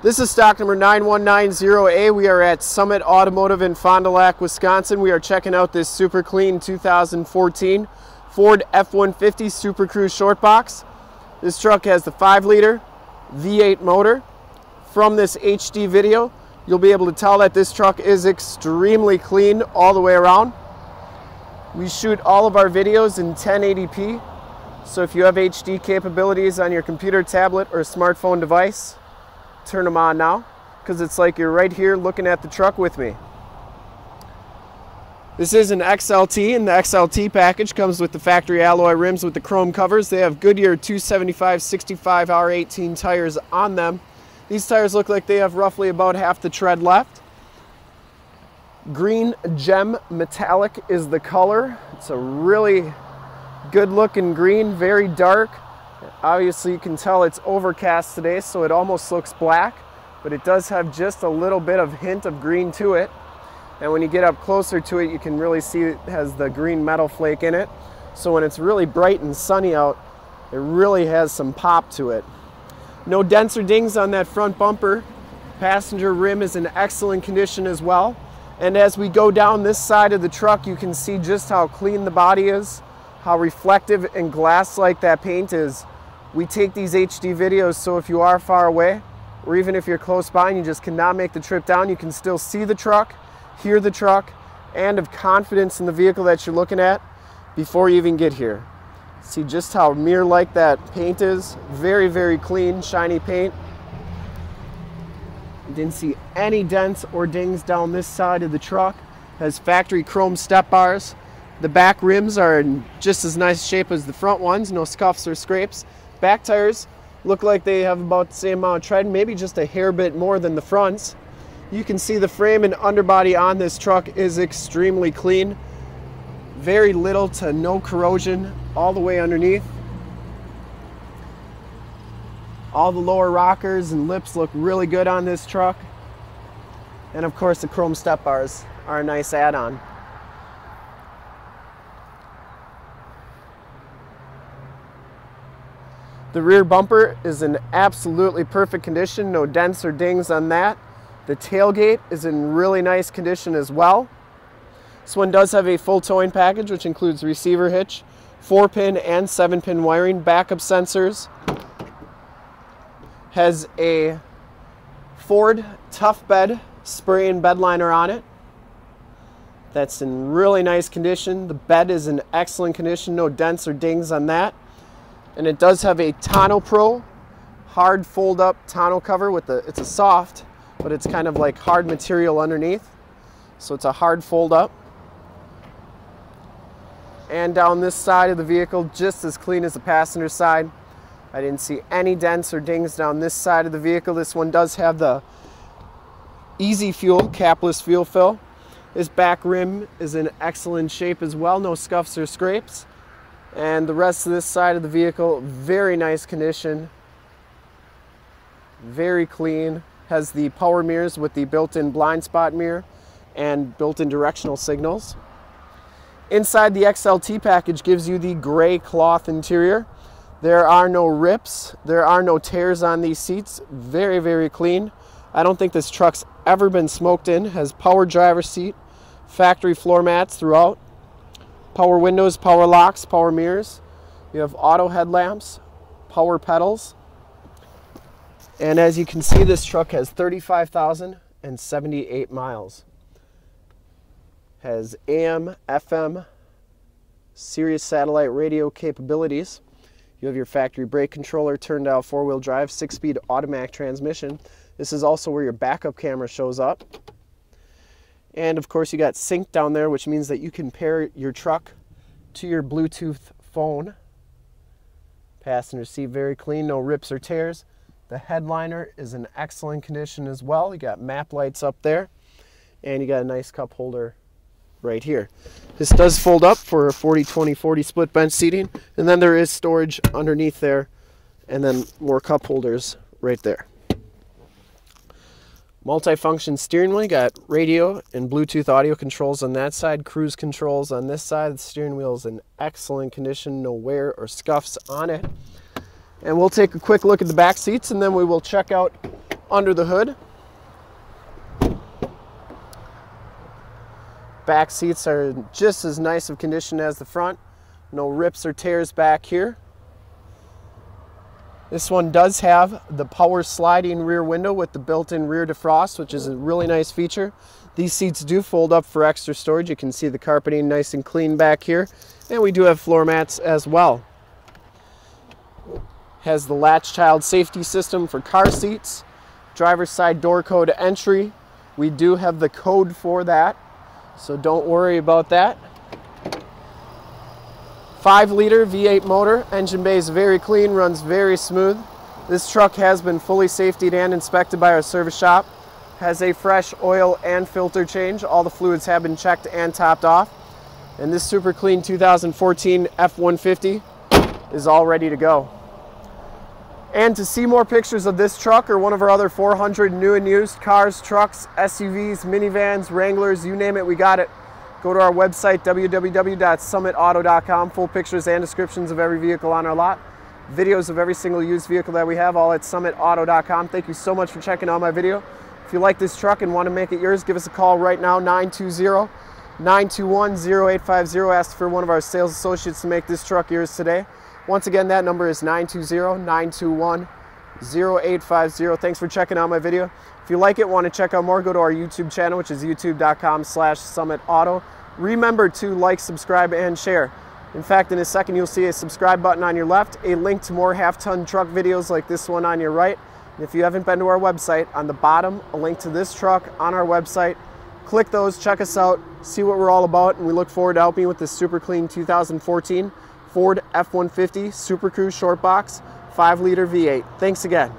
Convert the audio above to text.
This is stock number 9190A. We are at Summit Automotive in Fond du Lac, Wisconsin. We are checking out this super clean 2014 Ford F-150 Super Crew short box. This truck has the 5 liter V8 motor. From this HD video, you'll be able to tell that this truck is extremely clean all the way around. We shoot all of our videos in 1080p. So if you have HD capabilities on your computer, tablet, or smartphone device, turn them on now because it's like you're right here looking at the truck with me. This is an XLT and the XLT package comes with the factory alloy rims with the chrome covers. They have Goodyear 275 65 R18 tires on them. These tires look like they have roughly about half the tread left. Green gem metallic is the color. It's a really good looking green, very dark. Obviously you can tell it's overcast today, so it almost looks black, but it does have just a little bit of hint of green to it. And when you get up closer to it, you can really see it has the green metal flake in it. So when it's really bright and sunny out, it really has some pop to it. No dents or dings on that front bumper. Passenger rim is in excellent condition as well. And as we go down this side of the truck, you can see just how clean the body is, how reflective and glass-like that paint is. We take these HD videos so if you are far away, or even if you're close by and you just cannot make the trip down, you can still see the truck, hear the truck, and have confidence in the vehicle that you're looking at before you even get here. See just how mirror-like that paint is. Very, very clean, shiny paint. Didn't see any dents or dings down this side of the truck. Has factory chrome step bars. The back rims are in just as nice shape as the front ones, no scuffs or scrapes. Back tires look like they have about the same amount of tread, maybe just a hair bit more than the fronts. You can see the frame and underbody on this truck is extremely clean. Very little to no corrosion all the way underneath. All the lower rockers and lips look really good on this truck. And of course the chrome step bars are a nice add-on. The rear bumper is in absolutely perfect condition, no dents or dings on that. The tailgate is in really nice condition as well. This one does have a full towing package, which includes receiver hitch, 4-pin and 7-pin wiring, backup sensors, has a Ford Tough Bed spray and bed liner on it. That's in really nice condition. The bed is in excellent condition, no dents or dings on that. And it does have a TonnoPro hard fold up tonneau cover with the, it's a soft, but it's kind of like hard material underneath. So it's a hard fold up. And down this side of the vehicle, just as clean as the passenger side. I didn't see any dents or dings down this side of the vehicle. This one does have the easy fuel, capless fuel fill. This back rim is in excellent shape as well, no scuffs or scrapes. And the rest of this side of the vehicle, very nice condition. Very clean. Has the power mirrors with the built-in blind spot mirror and built-in directional signals. Inside the XLT package gives you the gray cloth interior. There are no rips. There are no tears on these seats. Very, very clean. I don't think this truck's ever been smoked in. Has power driver seat, factory floor mats throughout power windows, power locks, power mirrors. You have auto headlamps, power pedals. And as you can see, this truck has 35,078 miles. Has AM, FM, Sirius satellite radio capabilities. You have your factory brake controller, turn dial four-wheel drive, six-speed automatic transmission. This is also where your backup camera shows up. And of course you got sync down there, which means that you can pair your truck to your Bluetooth phone. Passenger seat very clean, no rips or tears. The headliner is in excellent condition as well. You got map lights up there and you got a nice cup holder right here. This does fold up for a 40 20 40 split bench seating and then there is storage underneath there and then more cup holders right there. Multifunction steering wheel, you got radio and Bluetooth audio controls on that side, cruise controls on this side. The steering wheel is in excellent condition, no wear or scuffs on it. And we'll take a quick look at the back seats and then we will check out under the hood. Back seats are just as nice of condition as the front. No rips or tears back here. This one does have the power sliding rear window with the built-in rear defrost, which is a really nice feature. These seats do fold up for extra storage. You can see the carpeting nice and clean back here. And we do have floor mats as well. Has the latch child safety system for car seats. Driver's side door code entry. We do have the code for that. So don't worry about that. 5 liter V8 motor, engine bay is very clean, runs very smooth. This truck has been fully safetied and inspected by our service shop. Has a fresh oil and filter change. All the fluids have been checked and topped off. And this super clean 2014 F-150 is all ready to go. And to see more pictures of this truck or one of our other 400 new and used cars, trucks, SUVs, minivans, Wranglers, you name it, we got it. Go to our website, www.summitauto.com. Full pictures and descriptions of every vehicle on our lot. Videos of every single used vehicle that we have, all at summitauto.com. Thank you so much for checking out my video. If you like this truck and want to make it yours, give us a call right now, 920 921 0850. Ask for one of our sales associates to make this truck yours today. Once again, that number is 920-921-0850. Thanks for checking out my video. If you like it, want to check out more, go to our YouTube channel, which is youtube.com slash summitauto. Remember to like, subscribe, and share. In fact, in a second, you'll see a subscribe button on your left, a link to more half-ton truck videos like this one on your right. And if you haven't been to our website, on the bottom, a link to this truck on our website. Click those, check us out, see what we're all about, and we look forward to helping you with this super clean 2014 Ford F-150 Super Crew Short Box 5 liter V8. Thanks again.